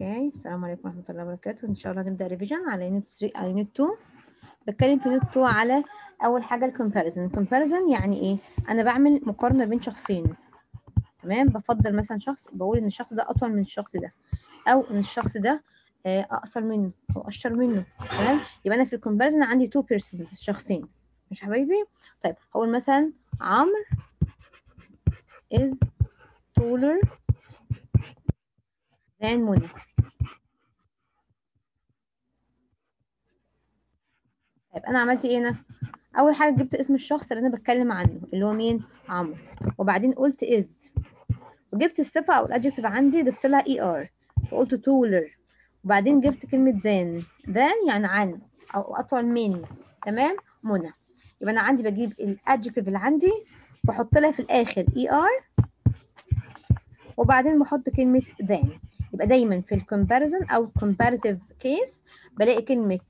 okay. السلام عليكم ورحمة الله وبركاته. إن شاء الله نبدأ revision على unit 3 على unit 2 بتكلم في unit 2 على أول حاجة ال comparison ال comparison يعني إيه؟ أنا بعمل مقارنة بين شخصين. تمام؟ بفضل مثلا شخص بقول إن الشخص ده أطول من الشخص ده أو إن الشخص ده آه، أقصر منه أو أشطر منه. تمام؟ يبقى أنا في ال comparison عندي two persons شخصين. مش حبايبي؟ طيب هقول مثلا عمرو is taller than منى طيب أنا عملت إيه هنا؟ أول حاجة جبت اسم الشخص اللي أنا بتكلم عنه اللي هو مين؟ عمرو. وبعدين قلت is. وجبت الصفة أو ال adjective عندي ضفت لها er وقلت taller وبعدين جبت كلمة than than يعني عن أو أطول من. تمام؟ منى. يبقى أنا عندي بجيب ال adjective اللي عندي واحط لها في الآخر er وبعدين بحط كلمة than يبقى دايما في ال comparison أو comparative case بلاقي كلمة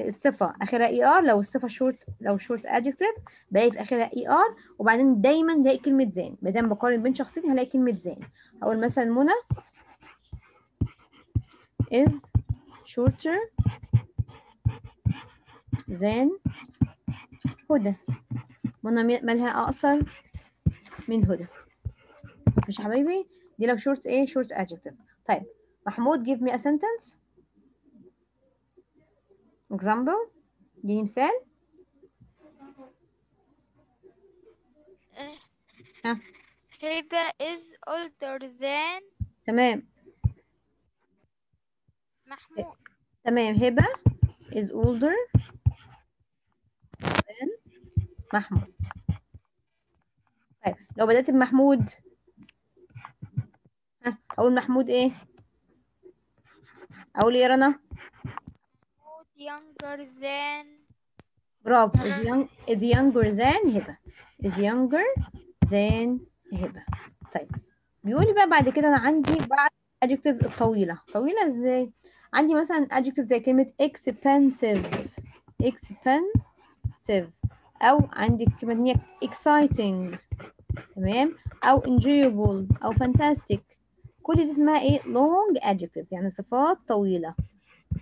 الصفة آخرها er لو الصفة شورت لو short adjective بلاقي في آخرها er وبعدين دايما الاقي كلمة than. ما دام بقارن بين شخصين هلاقي كلمة than. هقول مثلا منى is shorter than هدى. منى مالها أقصر من هدى. مش حبايبي؟ دي لو شورت إيه؟ شورت adjective. طيب محمود give me a sentence. Example دي مثال ها. هبة is older than تمام محمود تمام هبة is older than محمود طيب لو بدأت بمحمود ها أقول محمود إيه؟ أقول إيه يا رنا؟ Younger than برافو is, young, is younger than هبة is younger than هبة طيب. بيقول لي بقى بعد كده أنا عندي بعد adjectives الطويلة طويلة إزاي؟ عندي مثلا adjectives زي كلمة expensive. Expensive. أو عندي كلمة تانية exciting. تمام؟ أو enjoyable. أو fantastic. كل دي اسمها إيه؟ long adjectives. يعني صفات طويلة.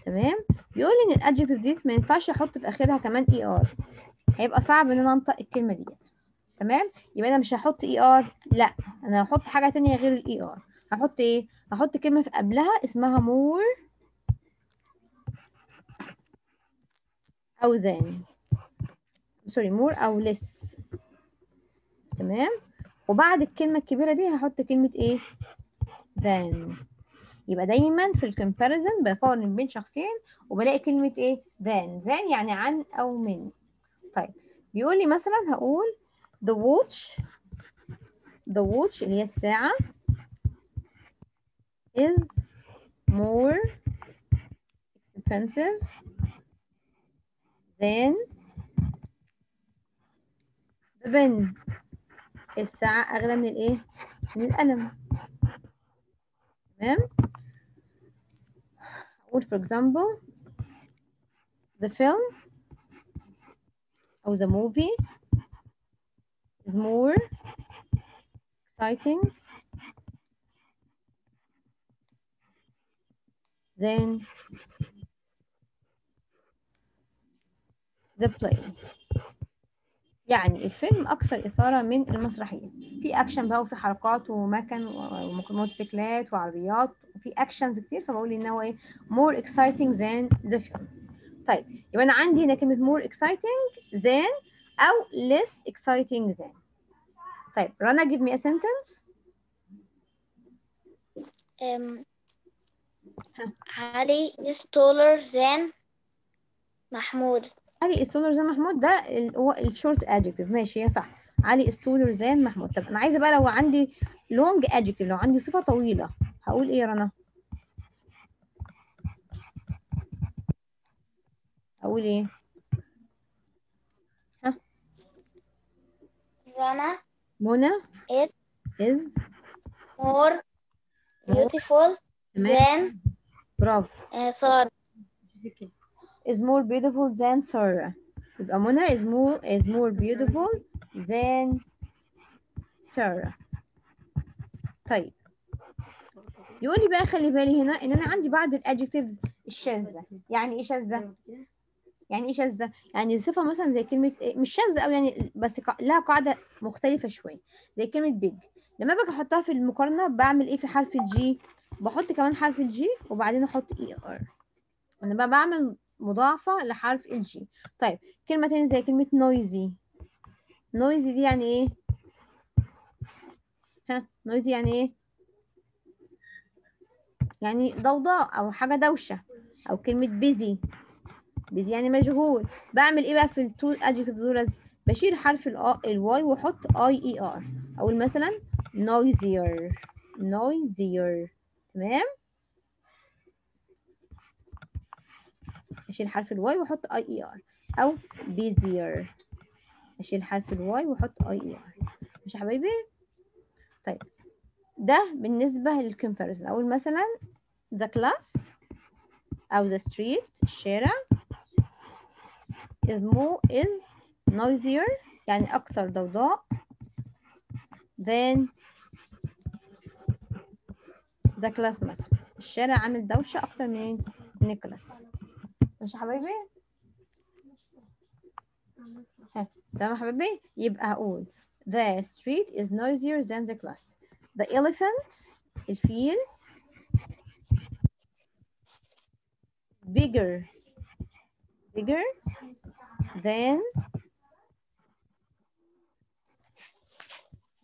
تمام؟ بيقول إن ال adjective دي ما ينفعش أحط في آخرها كمان er هيبقى صعب إن أنا أنطق الكلمة ديت. تمام؟ يبقى أنا مش هحط er لأ. أنا هحط حاجة تانية غير ال er هحط إيه؟ هحط كلمة في قبلها اسمها more أو than. sorry more أو less. تمام؟ وبعد الكلمة الكبيرة دي هحط كلمة إيه؟ than. يبقى دايما في ال comparison بقارن بين شخصين وبلاقي كلمة إيه؟ than than يعني عن أو من. طيب بيقول لي مثلا هقول the watch the watch اللي هي الساعة is more expensive than the pen الساعة أغلى من الإيه؟ من القلم تمام؟ for example, the film or the movie is more exciting than the play. يعني الفيلم أكثر إثارة من المسرحية. في أكشن بقى وفي حركات ومكن وموتوسيكلات وعربيات وفي أكشنز كتير فبقول إن هو إيه more exciting than the film. طيب يبقى أنا عندي هنا كلمة more exciting than أو less exciting than. طيب رنا give me a sentence. Um, Ali is taller than Mahmoud. علي taller than محمود ده هو الشورت adjective. ماشي يا صح. علي taller than محمود. طب أنا عايزة بقى لو عندي long adjective لو عندي صفة طويلة هقول إيه يا رنا؟ أقول إيه؟ Rana منى. is is more beautiful. than برافو. uh, Sarah. Is more beautiful than Sarah يبقى منى is more is more beautiful than Sarah طيب. يقول لي بقى خلي بالي هنا إن أنا عندي بعض الادجectives الشاذة. يعني إيه شاذة؟ يعني إيه شاذة؟ يعني صفة مثلا زي كلمة؟ مش شاذة قوي يعني بس لها قاعدة مختلفة شوية. زي كلمة بيج لما باجي أحطها في المقارنة بعمل إيه في حرف الجي بحط كمان حرف ال G وبعدين أحط er أنا بقى بعمل مضاعفة لحرف ال G طيب تانية زي كلمة noisy noisy دي يعني إيه؟ ها noisy يعني إيه؟ يعني ضوضاء أو حاجة دوشة أو كلمة busy busy يعني مشغول. بعمل إيه بقى في ال two adjective دول؟ بشيل حرف ال Y وأحط i er أقول مثلا noisier. noisier. تمام؟ أشيل حرف ال Y وأحط i er أو busier أشيل حرف ال Y وأحط i er مش يا حبايبي؟ طيب ده بالنسبة لل comparison. أقول مثلا the class أو the street الشارع is more is noisier يعني أكتر ضوضاء than the class مثلا. الشارع عامل دوشة أكتر من من مش يا حبايبي ها تمام يا حبايبي يبقى هقول the street is noisier than the class the elephant الفيل bigger bigger than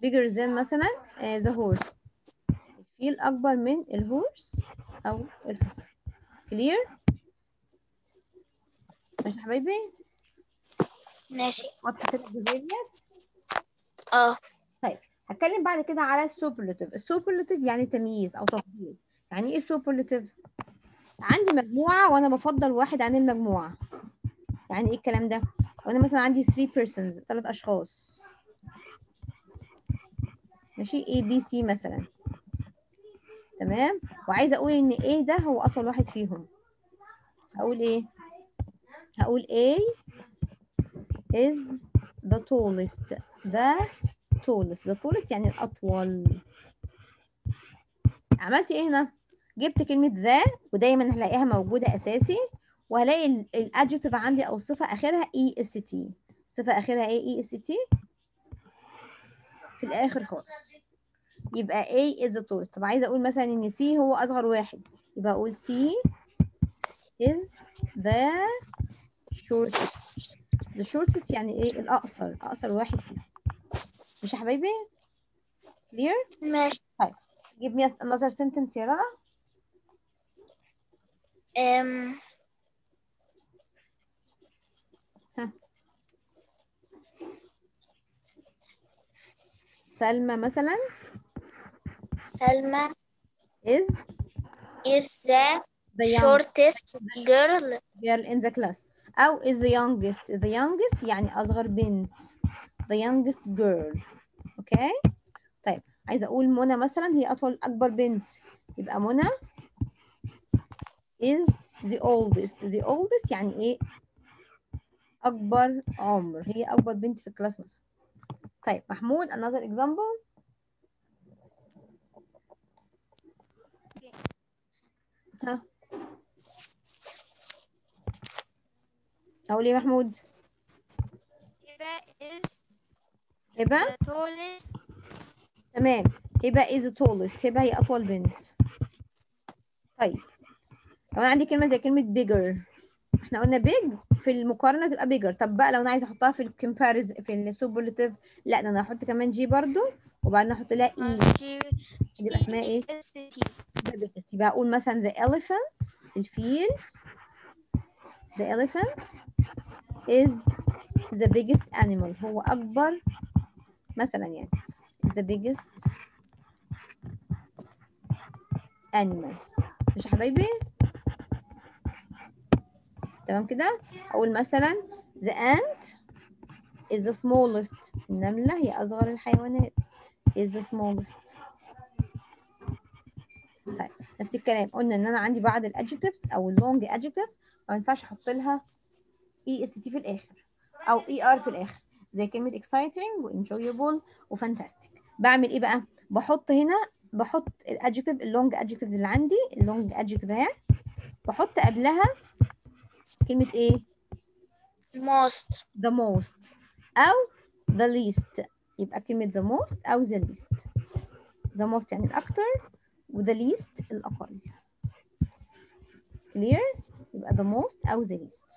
bigger than مثلا uh, the horse الفيل أكبر من الهورس أو الحصان clear ماشي يا حبايبي؟ ماشي. واضحة كده آه. هتكلم بعد كده على ال superlative. ال superlative يعني تمييز أو تفضيل. يعني إيه سوبرلاتيف عندي مجموعة وأنا بفضل واحد عن المجموعة. يعني إيه الكلام ده؟ وأنا مثلا عندي 3 persons ثلاث أشخاص. ماشي؟ A B C مثلا. تمام؟ وعايزة أقول إن A ده هو أطول واحد فيهم. هقول إيه؟ هقول A is the tallest. The tallest. The tallest يعني الأطول. عملت إيه هنا؟ جبت كلمة the ودايما هلاقيها موجودة أساسي وهلاقي ال adjective عندي أو الصفة آخرها est صفة آخرها إيه؟ est في الآخر خالص. يبقى A is the tallest. طب عايزة أقول مثلا إن C هو أصغر واحد. يبقى أقول C is the shortest the shortest يعني إيه الاقصر اقصر واحد فيهم مش يا حبايبي clear ماشي give me another sentence يا رنا أم سلمى مثلا سلمى is is the the shortest girl girl in the class أو is the youngest. The youngest يعني أصغر بنت. The youngest girl. okay طيب عايزة أقول منى مثلا هي أطول أكبر بنت. يبقى منى is the oldest. The oldest يعني إيه؟ أكبر عمر. هي أكبر بنت في ال class مثلا. طيب محمود another example. ها؟ أقول إيه محمود؟ هبة is هبة the tallest. تمام. هبة is the tallest. هبة هي أطول بنت. طيب. لو أنا عندي كلمة زي كلمة bigger. إحنا قلنا big في المقارنة تبقى bigger. طب بقى لو أنا عايزة أحطها في ال comparis في ال superlative لا ده أنا هحط كمان G برضو. وبعدين أحط لها e. G يبقى اسمها إيه؟ يبقى أقول مثلا the elephant الفيل the elephant. Is the biggest animal. هو أكبر مثلا يعني the biggest animal. مش حبايبي؟ تمام كده؟ أقول مثلا the ant is the smallest. النملة هي أصغر الحيوانات. Is the smallest. طيب نفس الكلام. قلنا إن أنا عندي بعض ال adjectives أو ال long adjectives ما ينفعش أحط لها est في الآخر أو er في الآخر. زي كلمة exciting و enjoyable و fantastic. بعمل إيه بقى؟ بحط هنا بحط ال adjective ال long adjective اللي عندي ال long adjective ده بحط قبلها كلمة إيه؟ Most. The most. أو the least. يبقى كلمة the most أو the least. The most يعني الأكتر و the least الأقل. Clear يبقى the most أو the least.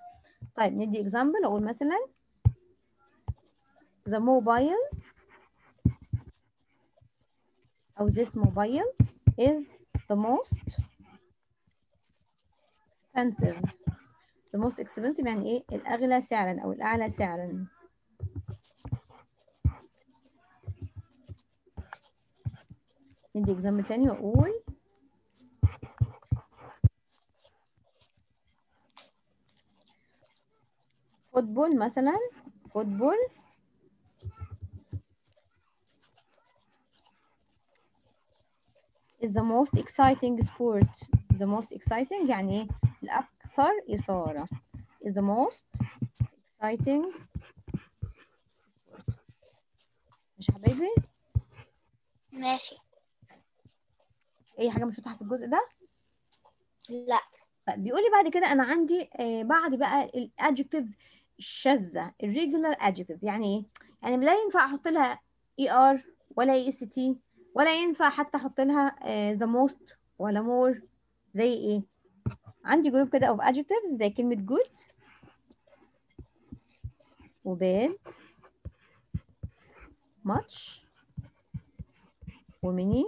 طيب ندي example أقول مثلا the mobile أو this mobile is the most expensive the most expensive يعني إيه الأغلى سعرا أو الأعلى سعرا ندي example تاني وأقول فوتبول مثلا فوتبول. Is the most exciting sport. The most exciting يعني إيه؟ الأكثر إثارة. Is the most exciting sport. مش حبايبي؟ ماشي. أي حاجة مش واضحة في الجزء ده؟ لا. طيب بيقول لي بعد كده أنا عندي آه بعد بقى ال adjectives الشاذه ال irregular adjectives يعني إيه؟ يعني لا ينفع أحط لها er ولا est ولا ينفع حتى أحط لها the most ولا more زي إيه؟ عندي group كده of adjectives زي كلمة good و bad و much و many و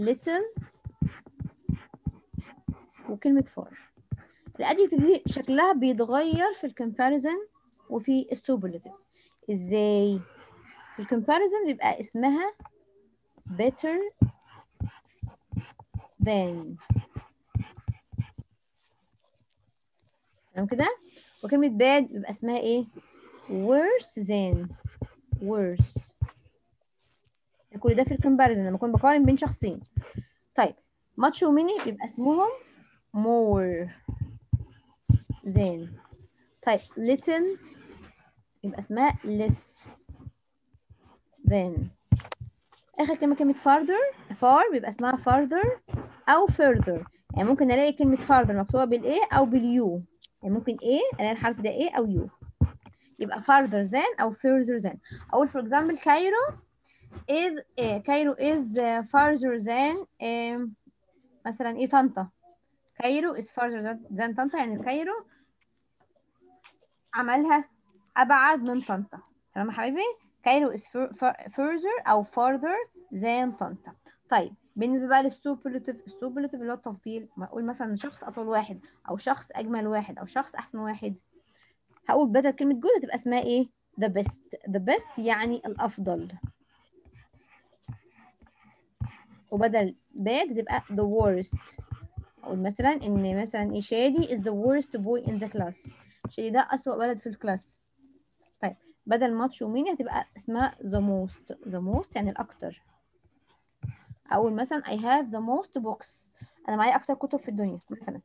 little وكلمة far ال adjective دي شكلها بيتغير في ال comparison وفي ال superlative إزاي؟ في ال comparison بيبقى اسمها better than. تمام كده؟ وكلمة bad بيبقى اسمها إيه؟ worse than. worse. كل ده في ال comparison لما أكون بقارن بين شخصين. طيب much و many بيبقى اسمهم more. Than طيب little يبقى اسمها less than آخر كلمة كلمة farther. far بيبقى اسمها farther أو further. يعني ممكن ألاقي كلمة farther مكتوبة بال A أو بال U يعني ممكن إيه ألاقي الحرف ده A أو U يبقى farther than أو further than. أقول for example Cairo is Cairo is farther than مثلا إيه طنطا. Cairo is farther than طنطا يعني Cairo عملها. أبعد من طنطا. تمام يا حبايبي Cairo fur- further أو farther than طنطا. طيب بالنسبة بقى لل superlative ال superlative اللي هو التفضيل. ما أقول مثلا شخص أطول واحد أو شخص أجمل واحد أو شخص أحسن واحد. هقول بدل كلمة good تبقى اسمها إيه؟ the best. The best يعني الأفضل. وبدل bad تبقى the worst. أقول مثلا إن مثلا إيه شادي is the worst boy in the class. شادي ده أسوأ ولد في الكلاس. طيب بدل ماتش ومين هتبقى اسمها the most the most يعني الأكتر. أقول مثلا I have the most books. أنا معايا أكتر كتب في الدنيا مثلا.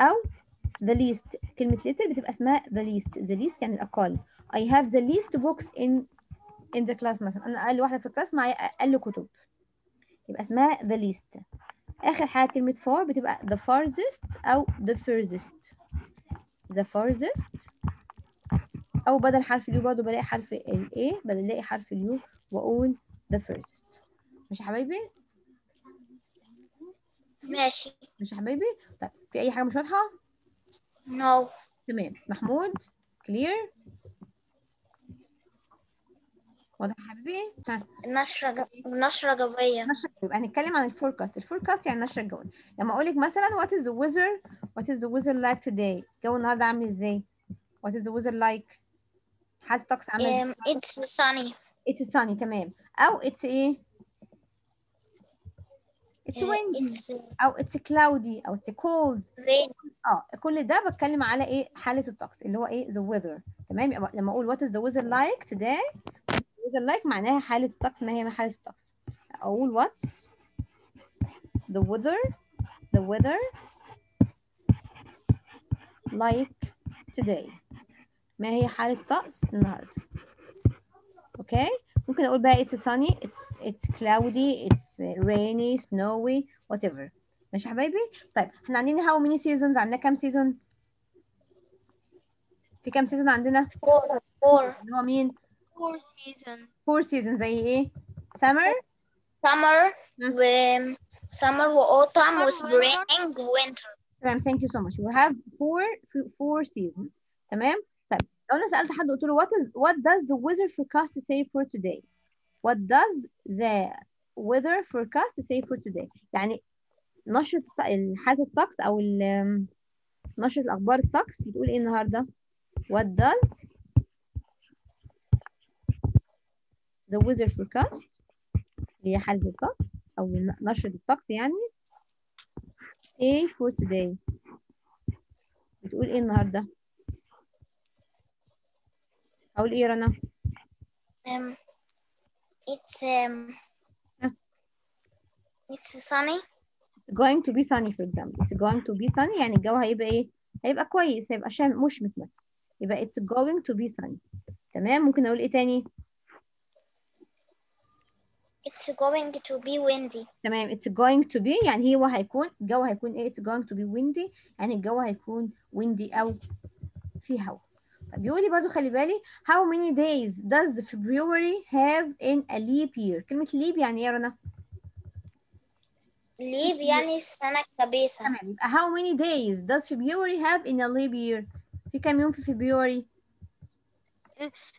أو the least كلمة little بتبقى اسمها the least the least يعني الأقل. I have the least books in in the class مثلا. أنا أقل واحدة في ال class معايا أقل كتب. يبقى اسمها the least. آخر حاجة كلمة far بتبقى the farthest أو the furthest. The farthest. أو بدل حرف ال U برضه بلاقي حرف ال A بدل الاقي حرف ال U وأقول the furthest مش يا حبايبي؟ ماشي. مش يا حبايبي؟ طيب في أي حاجة مش واضحة؟ No. تمام محمود clear واضح يا حبيبي؟ ها نشرة ج... نشرة جوية نشرة يبقى هنتكلم عن ال forecast ال forecast يعني النشرة الجوية. لما أقول لك مثلا what is the weather what is the weather like today الجو النهارده عامل إزاي؟ what is the weather like حالة الطقس عاملة إزاي؟ um, it's sunny. It's sunny تمام. أو it's إيه؟ it's uh, windy. أو it's cloudy أو it's cold. rain. آه كل ده بتكلم على إيه؟ حالة الطقس اللي هو إيه؟ the weather. تمام؟ لما أقول what is the weather like today إذا like معناها حالة الطقس ما هي حالة الطقس؟ أقول what's the weather the weather like today ما هي حالة الطقس النهاردة؟ أوكي؟ ممكن أقول بقى it's sunny it's it's cloudy it's rainy snowy whatever ماشي يا حبايبي؟ طيب إحنا عندنا how many seasons عندنا كام season؟ في كام season عندنا؟ 4 4 اللي هو مين؟ four season four seasons زي ايه summer summer Hmm. و summer و autumn و Summer, winter. spring و winter تمام thank you so much we have four four seasons تمام طيب لو انا سالت حد قلت له what is what does the weather forecast say for today what does the weather forecast say for today يعني نشرة الط- حالة الطقس او ال- نشرة الاخبار الطقس بتقول ايه النهارده what does the weather forecast. هي حالة الطقس ن- نشرة الطقس يعني. say for today. بتقول إيه النهارده؟ أقول إيه يا رنا؟ Um, it's um, it's sunny. It's going to be sunny for example. It's going to be sunny يعني الجو هيبقى إيه؟ هيبقى كويس. هيبقى شام مش مثلا يبقى it's going to be sunny. تمام؟ ممكن أقول إيه تاني؟ it's going to be windy تمام it's going to be يعني هو هيكون الجو هيكون ايه it's going to be windy يعني الجو هيكون windy او في هوا طب بيقول لي برضو خلي بالي how many days does February have in a leap year كلمة leap يعني ايه يا رنا leap يعني السنة الكبيسة تمام يبقى how many days does February have in a leap year في كام يوم في فبراير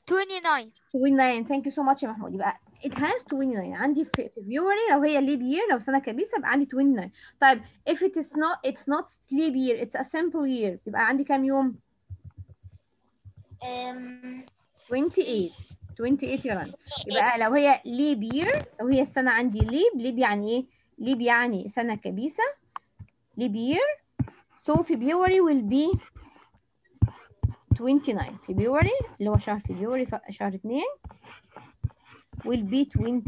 29 29 thank you so much يا محمود يبقى it has 29 عندي في فبراير لو هي leap year لو سنة كبيسة يبقى عندي 29 طيب if it is not it's not leap year it's a simple year يبقى عندي كام يوم؟ um, 28 28 يا رنا. يبقى لو هي leap year لو هي السنة عندي leap leap يعني إيه؟ leap يعني سنة كبيسة. leap year so February will be 29 فبراير اللي هو شهر فبراير ف- شهر 2 will be 20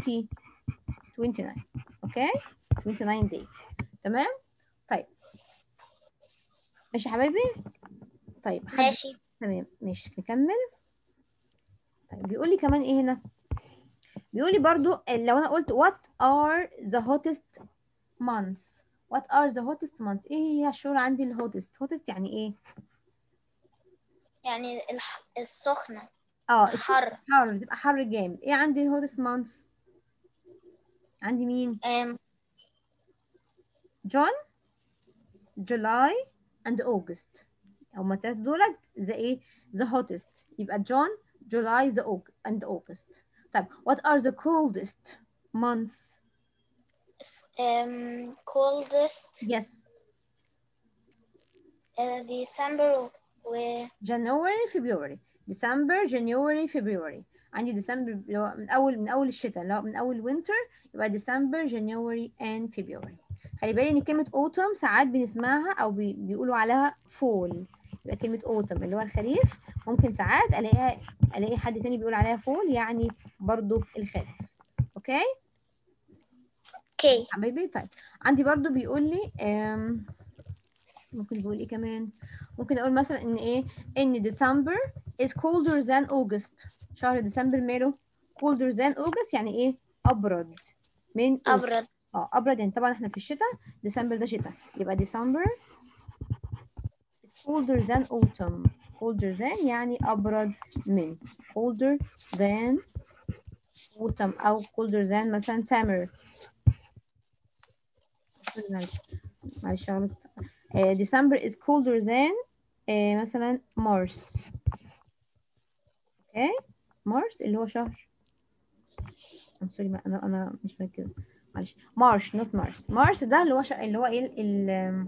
29 أوكي 29 days. تمام؟ طيب. ماشي يا حبايبي؟ طيب حد؟ ماشي. تمام ماشي. نكمل. طيب بيقول لي كمان إيه هنا؟ بيقول لي برضو لو أنا قلت what are the hottest months what are the hottest months إيه هي الشهور عندي ال hottest hottest يعني إيه؟ يعني السخنة. اه الحر حر بتبقى حر جامد ايه عندي ال hottest months عندي مين um, جون جولاي and August هما التلاتة دولت the ايه the hottest يبقى جون جولاي the Aug- and August طيب what are the coldest months s- um, coldest yes uh, December و January February December January February عندي ديسمبر اللي هو من أول من أول الشتاء اللي هو من أول winter يبقى December January and February خلي بالي إن كلمة autumn ساعات بنسمعها أو بي بيقولوا عليها fall. يبقى كلمة autumn اللي هو الخريف. ممكن ساعات ألاقيها ألاقي حد تاني بيقول عليها fall يعني برضو الخريف. okay؟ okay. حبايبي طيب. عندي برضو بيقول لي ممكن بيقول إيه كمان؟ ممكن أقول مثلا إن إيه؟ إن ديسمبر is colder than August. شهر ديسمبر ماله colder than August يعني إيه؟ أبرد. من. أبرد. آه أبرد. يعني طبعا إحنا في الشتاء ديسمبر ده شتاء. يبقى ديسمبر colder than autumn. colder than يعني أبرد من. colder than autumn. أو colder than مثلا summer. معلش معلش غلط آه، December is colder than آه، مثلا مارس okay مارس اللي هو شهر. ما- أنا أنا مش مركزه معلش. March not Mars. Mars ده اللي هو ش... اللي هو إيه ال... ال-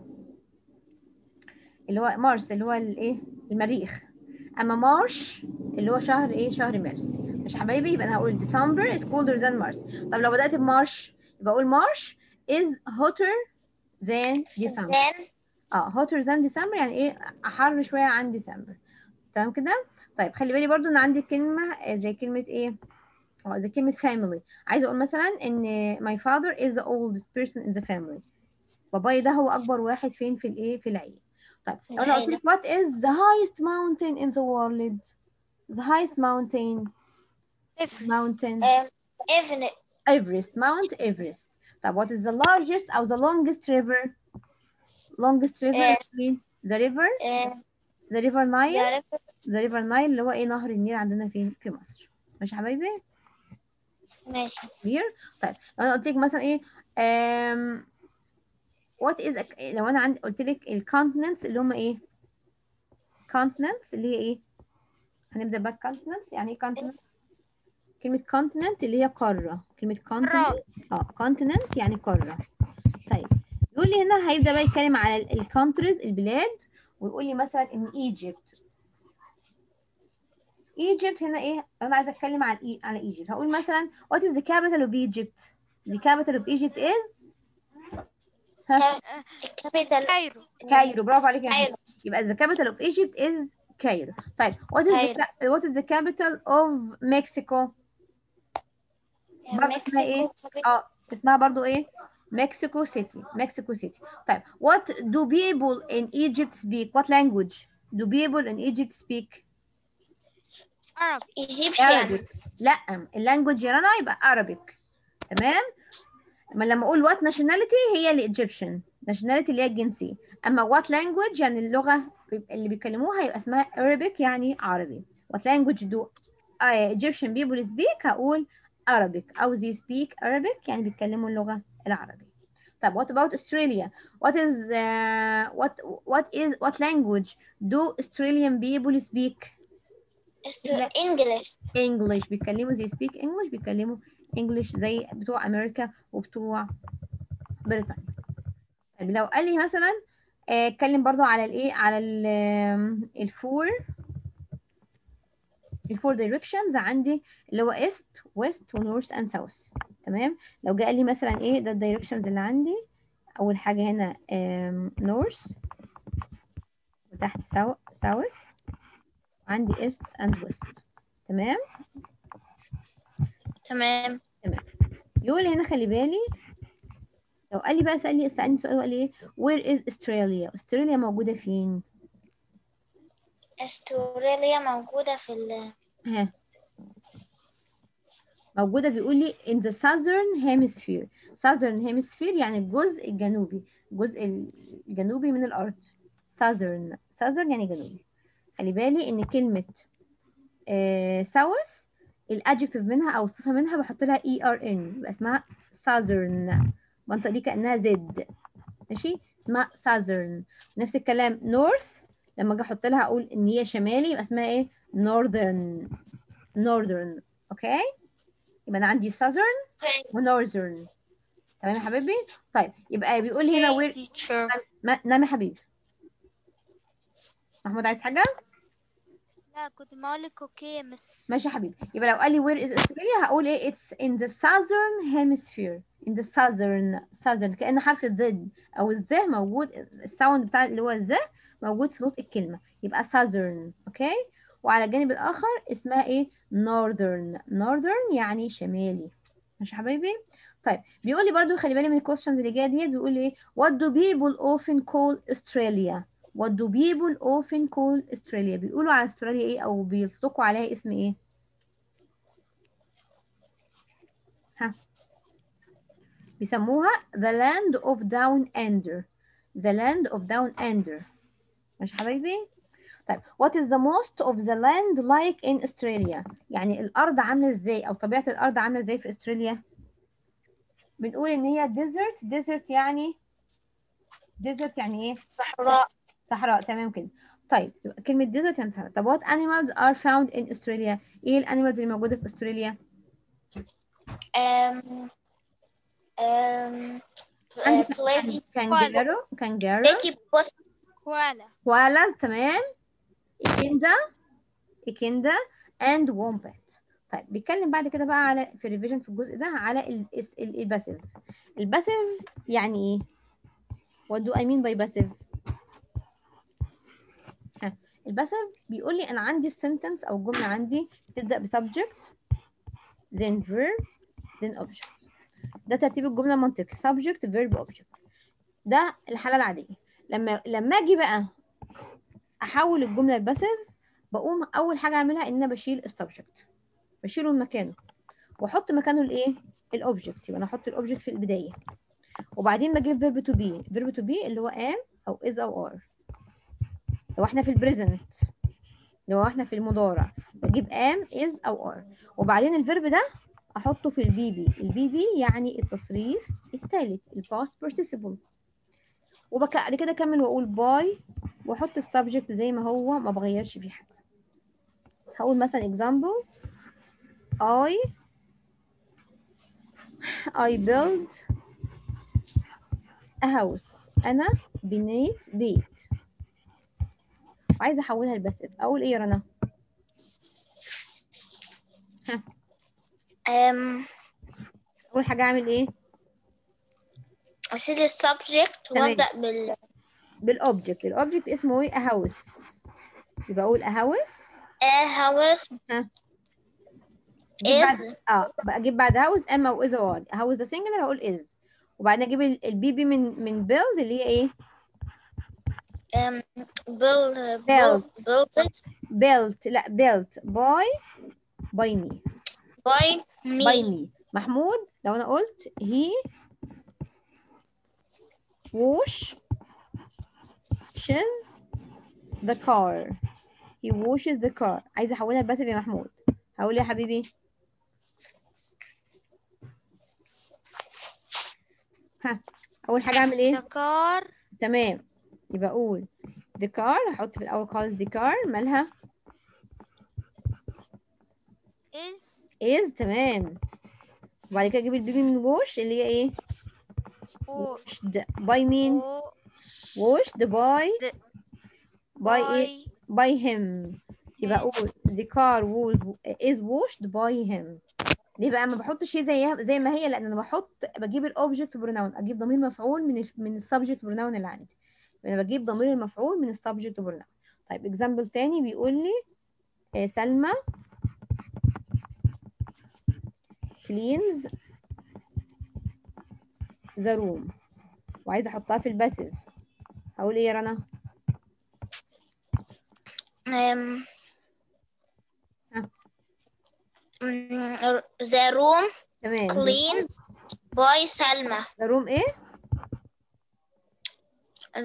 اللي هو مارس اللي هو الايه المريخ. أما March اللي هو شهر إيه شهر مارس. مش حبايبي؟ يبقى أنا هقول December is colder than March طب لو بدأت ب March يبقى أقول March is hotter than December آه hotter than December يعني إيه أحر شوية عن ديسمبر تمام كده؟ طيب خلي بالي برضو ان عندي كلمه آه، زي كلمه ايه اه زي كلمه family عايزه اقول مثلا ان my father is the oldest person in the family بابايا ده هو اكبر واحد فين في الايه في العيله طيب لو انا قلت لك what is the highest mountain in the world the highest mountain Everest. mountain um, even Everest Mount Everest طب what is the largest أو the longest river longest river Eh. between the river uh, the river Nile the river the river Nile اللي هو إيه نهر النيل عندنا فين؟ في مصر. ماشي يا حبايبي؟ ماشي. كبير؟ طيب لو أنا قلت لك مثلا إيه what is a- لو أنا عندي قلت لك ال continents اللي هم إيه؟ continents اللي هي إيه؟ هنبدأ بقى continents يعني إيه continents كلمة continent اللي هي قارة. كلمة قارات. continent آه continent يعني قارة. طيب يقول لي هنا هيبدأ بقى يتكلم على ال countries البلاد ويقول لي مثلا إن Egypt Egypt هنا إيه؟ أنا عايزة أتكلم عن إيه؟ على Egypt. هقول مثلا what is the capital of Egypt? The capital of Egypt is ال capital Cairo. Cairo. برافو عليك يا. يبقى the capital of Egypt is Cairo. طيب what is the Cairo. what is the capital of Mexico? اسمها إيه؟ آه اسمها برضو إيه؟ Mexico City Mexico City طيب what do people in Egypt speak? What language do people in Egypt speak? Arabic لا ال language يا رنا يبقى Arabic تمام اما لما أقول what nationality هي ال Egyptian nationality اللي هي الجنسية اما what language يعني اللغة اللي بيتكلموها يبقى اسمها Arabic يعني عربي what language do uh, Egyptian people speak هقول Arabic أو they speak Arabic يعني بيتكلموا اللغة العربية. طب what about Australia? What is uh, what what is what language do Australian people speak? English English. بيتكلموا they speak English بيتكلموا English زي بتوع أمريكا وبتوع بريطانيا. طيب لو قال لي مثلا آه، اتكلم برضو على الايه على ال four ال four directions عندي اللي هو east west و north and south تمام؟ لو جه قال لي مثلا إيه؟ ده ال directions اللي عندي. أول حاجة هنا north وتحت south عندي east and west تمام؟ تمام. يقول هنا خلي بالي لو قال لي بقى سألني سألني سؤال وقال لي إيه where is Australia استراليا موجودة فين؟ استراليا موجودة في ال ها. موجودة بيقول لي in the southern hemisphere. Southern hemisphere يعني الجزء الجنوبي الجزء الجنوبي من الأرض. Southern. Southern يعني جنوبي. خلي بالي إن كلمة آه south الادجكتيف منها أو الصفة منها بحط لها ERN يبقى اسمها southern المنطقة دي كأنها زد ماشي؟ اسمها southern. نفس الكلام north لما أجي أحط لها أقول إن هي شمالي يبقى اسمها إيه؟ northern. Northern. okay يبقى أنا عندي southern و northern تمام يا حبيبي؟ طيب يبقى بيقول هنا where نعم يا حبيبي محمود عايز حاجة؟ كنت بقولك okay يا miss. ماشي يا حبيبي. يبقى لو قال لي where is Australia هقول إيه it's in the southern hemisphere in the southern southern كأن حرف الضد أو الذ موجود ال sound بتاع اللي هو الذ موجود في نطق الكلمة. يبقى southern okay وعلى الجانب الآخر اسمها إيه؟ northern. northern يعني شمالي. ماشي يا حبايبي طيب بيقول لي برضو خلي بالي من الكويستشنز اللي جاية ديت بيقول إيه what do people often call Australia what do people often call Australia? بيقولوا على أستراليا إيه أو بيطلقوا عليها اسم إيه؟ ها. بيسموها the land of down under. The land of down under. يا حبايبي؟ طيب what is the most of the land like in Australia يعني الأرض عاملة إزاي؟ أو طبيعة الأرض عاملة إزاي في أستراليا؟ بنقول إن هي desert. desert يعني desert يعني إيه؟ صحراء. صحراء تمام كده. طيب يبقى كلمة desert يعني صحراء طب what animals are found in Australia إيه الانيمالز اللي موجودة في أستراليا؟ um, um, عندي platypus kangaroo kangaroo koala koalas تمام. إكندا إكندا and wombat طيب بيتكلم بعد كده بقى على في ال revision في الجزء ده على ال- ال- ال passive. ال passive يعني إيه what do I mean by passive ال passive بيقول لي أنا عندي ال sentence أو الجمله عندي تبدأ ب subject then verb then object. ده ترتيب الجملة المنطقي subject verb object. ده الحالة العادية. لما لما أجي بقى أحول الجملة ال passive بقوم أول حاجة أعملها إن أنا بشيل ال subject. بشيله من مكانه. وأحط مكانه الإيه؟ ال object يبقى أنا أحط ال object في البداية. وبعدين بجيب verb to be verb to be اللي هو am أو is أو are لو إحنا في ال present لو إحنا في المضارع بجيب am is أو are وبعدين ال verb ده أحطه في ال PP. ال PP يعني التصريف الثالث ال past participle. وبعد كده أكمل وأقول by وأحط ال subject زي ما هو ما بغيرش فيه حاجة. هقول مثلا example I I build a house. أنا بنيت بيت. وعايزة أحولها ل passive أقول إيه يا رنا؟ أم. أول حاجة أعمل إيه؟ أشيل ال subject. وأبدأ بال بال object ال object اسمه a house. يبقى أقول a house. A house أجيب is بعد a house am أو is أو are house ده singular هقول is وبعدين أجيب ال- ال PP من من build اللي هي إيه؟ Build, Built. built built لا built by by me by باي me. مي محمود لو أنا قلت he wash washes the car. He washes the car. عايزة أحولها لباسف يا محمود. هقول يا حبيبي. ها أول حاجة أعمل إيه؟ ذكر تمام. يبقى أقول the car هحط في الأول خالص the car مالها؟ Is. Is تمام. وبعد كده أجيب البيبي من ووش اللي هي إيه؟ و washed by مين washed by by إيه by him. يبقى أقول the car was is washed by him. ليه بقى ما بحطش he زيها زي ما هي؟ لأن أنا بحط بجيب ال object pronoun أجيب ضمير مفعول من من ال subject pronoun اللي عندي. أنا بجيب ضمير المفعول من ال subject pronoun طيب example تاني بيقول لي آه، سلمى cleans the room. وعايزة أحطها في ال passive. هقول إيه يا رنا؟ the room تمام cleaned by Salma the room إيه؟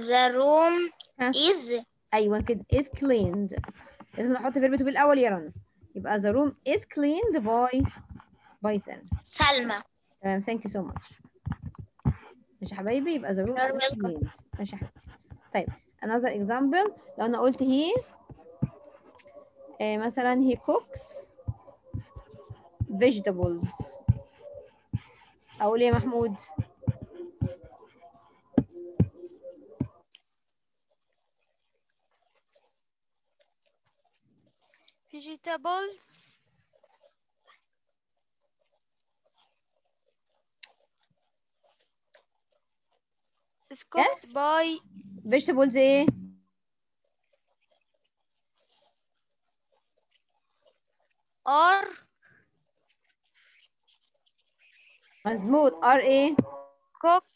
The room is أيوه كده is cleaned لازم أحط فيرب تو بالاول يا رنا يبقى the room is cleaned by by Sam Salma تمام thank you so much ماشي يا حبايبي يبقى the room is cleaned ماشي يا حبيبتي طيب another example لو أنا قلت آه مثلا he cooks vegetables أقول إيه يا محمود vegetables is cooked Yes. by vegetables ايه are مظبوط are ايه cooked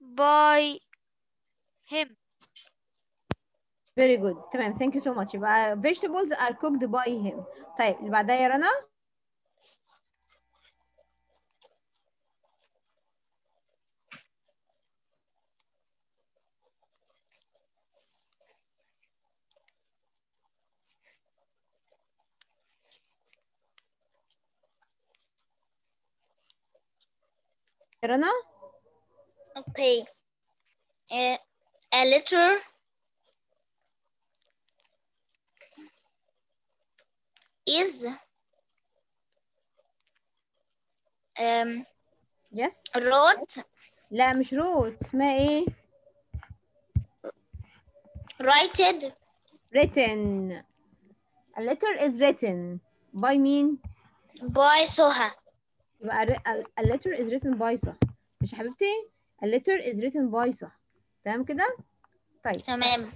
by him Very good تمام thank you so much يبقى vegetables are cooked by him طيب اللي بعدها يا رنا يا رنا okay uh, a letter is um, yes wrote لا مش روت اسمها ايه written written a letter is written by مين by Soha يبقى a- a letter is written by صح مش يا حبيبتي a letter is written by صح تمام كده؟ طيب تمام.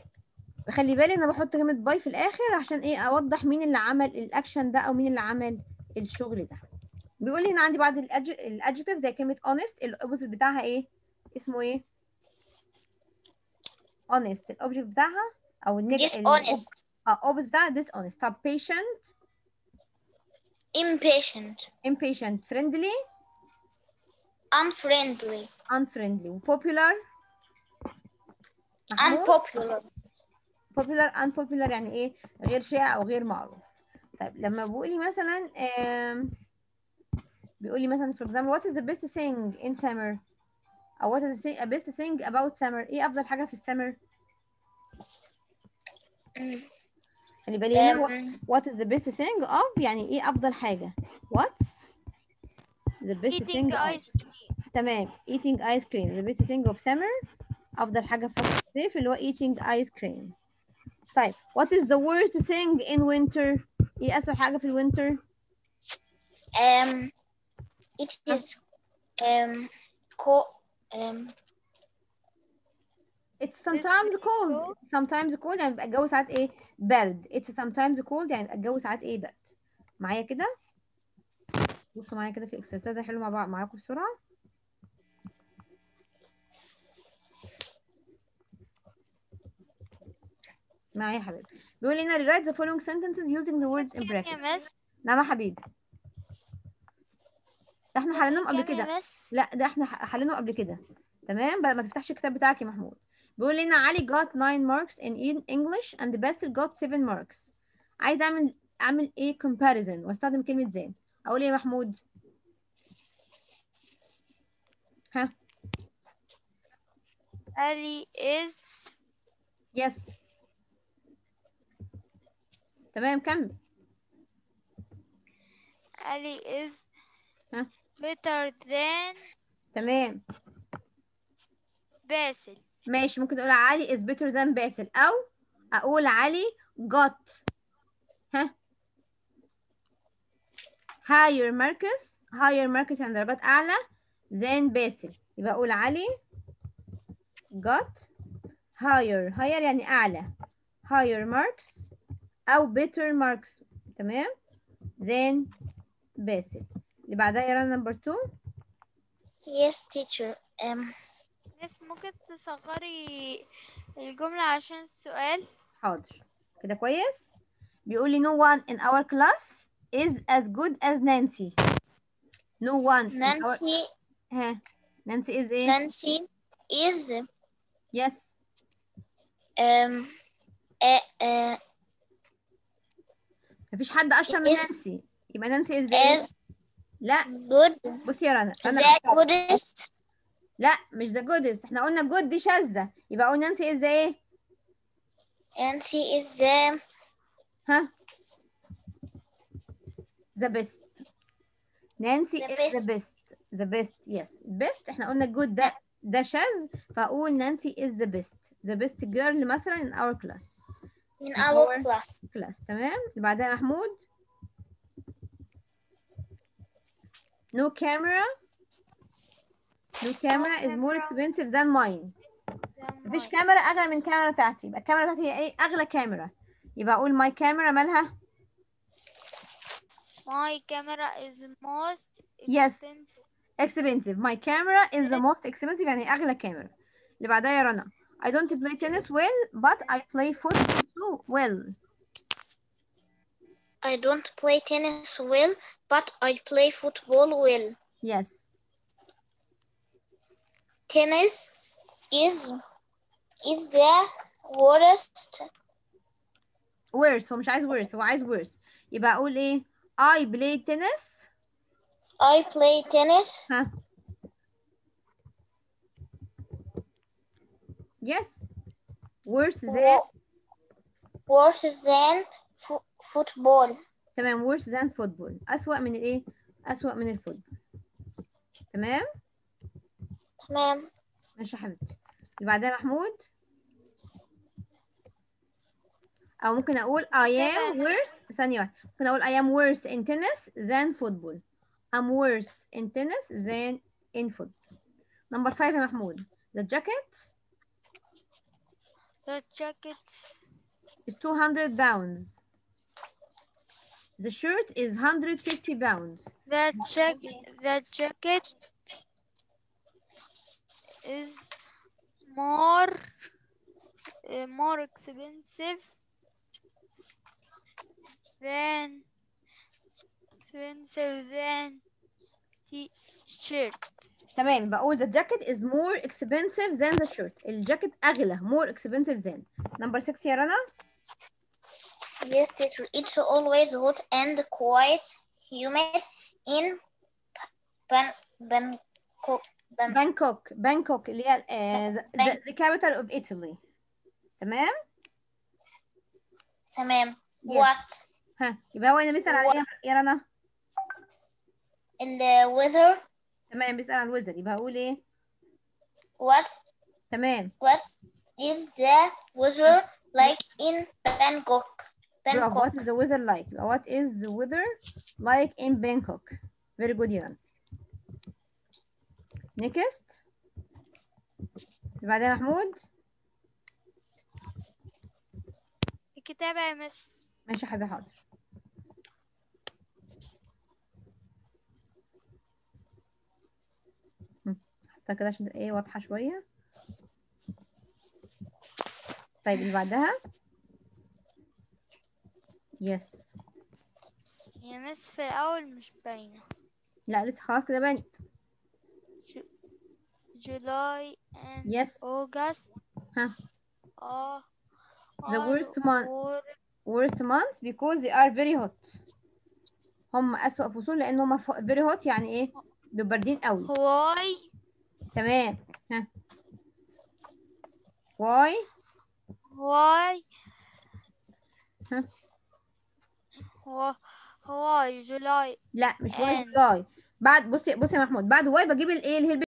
خلي بالي أنا بحط كلمه by في الآخر عشان إيه؟ أوضح مين اللي عمل الأكشن ده أو مين اللي عمل الشغل ده. بيقول لي هنا عندي بعض ال adjective زي كلمة honest ال opposite بتاعها إيه؟ اسمه إيه؟ honest. ال opposite بتاعها أو dishonest. آه opposite بتاع dishonest. طب patient impatient. Impatient. Friendly unfriendly. Unfriendly. وpopular محمود unpopular popular unpopular يعني إيه غير شائع أو غير معروف طيب لما بيقول لي مثلا بيقول لي مثلا for example what is the best thing in summer أو what is the best thing about summer إيه افضل حاجة في السمر خلي بالي هنا um, what is the best thing of يعني إيه افضل حاجة what's the best eating thing of ice cream تمام eating ice cream the best thing of summer أفضل حاجة في فصل الصيف اللي هو eating ice cream. طيب what is the worst thing in winter إيه أسوأ حاجة في الوينتر um, it is um, co- um, it's sometimes very cold. cold. sometimes cold يعني بيبقى الجو ساعات إيه؟ برد. It's sometimes cold يعني بيبقى الجو ساعات إيه؟ برد. معايا كده؟ بصوا معايا كده في الاكسرسايز حلو مع بعض معاكم بسرعة. معايا يا حبيبي بيقول لنا rewrite the following sentences using the words in كام brackets. يا مس نعم يا حبيبي. ده إحنا حليناهم قبل كده. لا ده إحنا حليناهم قبل كده. تمام؟ بقى ما تفتحش الكتاب بتاعك يا محمود. بيقول لنا علي got 9 marks in in English and Basil got 7 marks. عايز أعمل أعمل إيه comparison وأستخدم كلمة زين. أقول إيه يا محمود؟ ها؟ علي is يس تمام كمل. علي is ها؟ better than تمام. باسل. ماشي ممكن أقول علي is better than باسل أو أقول علي got. ها؟ Higher marks higher marks يعني درجات أعلى than باسل. يبقى أقول علي got higher higher يعني أعلى. Higher marks او better marks تمام than باسل اللي بعدها يا رنا نمبر 2 yes teacher um, مس ممكن تصغري الجملة عشان السؤال حاضر كده كويس بيقول لي no one in our class is as good as Nancy no one in our... Nancy ها Nancy is ايه Nancy is yes um, uh, uh, مفيش حد اشطر من نانسي. يبقى نانسي إزاي؟ is... لا. good بصي يا رنا أنا goodest لا مش the goodest إحنا قلنا good دي شاذة. يبقى قول نانسي is إيه؟ نانسي is ها؟ the best نانسي the best the best yes best إحنا قلنا good ده ده شاذ. فأقول نانسي is the best the best girl مثلا in our class in Our- our class class تمام بعدها محمود no camera no camera is more expensive than mine مفيش كاميرا اغلى من الكاميرا بتاعتي يبقى الكاميرا بتاعتي هي إيه اغلى كاميرا يبقى أقول my camera مالها My camera is most Yes. expensive. expensive my camera is the most expensive يعني اغلى كاميرا اللي بعدها يا رنا I don't play tennis well but I play football too well I don't play tennis well but I play football well yes tennis is is the worst worse هو مش عايز worse هو عايز worse يبقى اقول ايه I play tennis I play tennis ها Yes worse than wo- worse than fo- football تمام worse than football أسوأ من الايه أسوأ من الفوتبول تمام تمام ماشي يا حبيبتي اللي بعدها محمود أو ممكن أقول I am worse ثانية واحدة ممكن أقول I am worse in tennis than football I'm worse in tennis than in football number five يا محمود the jacket The jacket is 200 pounds the shirt is 150 pounds the jacket the jacket is more uh, more expensive than expensive than t-shirt تمام بقول the jacket is more expensive than the shirt الجاكيت اغلى more expensive than number 6 يا رنا Yes, teacher. It's always hot and quite humid in Ban Bangkok. Ban بانكوك بانكوك اللي هي آه، the, the, the capital of Italy تمام تمام. Yes. What? ها يبقى هو هنا بيسأل على ايه يا رنا The weather. تمام بيسأل على الويزر يبقى هقول ايه What? تمام What is the weather like in Bangkok? برافو Bangkok. what is the weather like يبقى what is the weather like in Bangkok very good يا رنا next اللي بعدها محمود الكتابة يا مس ماشي يا حبيبي حاضر حطها كده عشان إيه واضحة شوية. طيب اللي بعدها؟ يس يا مس في الأول مش باينة. لا لسه خلاص كده بنت July and Yes. August ها. are The are worst. month. worst months because they are very hot. هم أسوأ فصول لأن هم very hot يعني إيه؟ بيبقوا باردين قوي. Why تمام. ها. why why ها. why July لا مش And- why بعد بصي بصي يا محمود بعد why بجيب الايه اللي هي